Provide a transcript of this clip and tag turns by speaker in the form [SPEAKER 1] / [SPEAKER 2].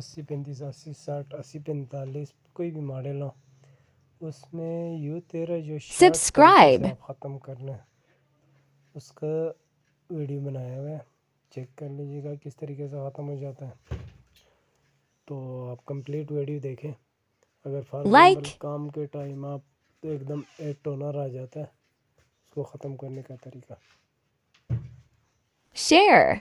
[SPEAKER 1] अस्सी पैंतीस अस्सी साठ अस्सी पैंतालीस कोई भी मॉडल हो उसमें यू तेरा जो
[SPEAKER 2] सब्सक्राइब
[SPEAKER 1] ख़त्म करना है। उसका वीडियो बनाया हुआ है। चेक कर लीजिएगा किस तरीके से ख़त्म हो जाता है। तो आप कंप्लीट वीडियो देखें। अगर फॉर
[SPEAKER 2] Like.
[SPEAKER 1] मतलब काम के टाइम आप तो एकदम एक टोनर आ जाता है उसको ख़त्म करने का तरीका।
[SPEAKER 2] Share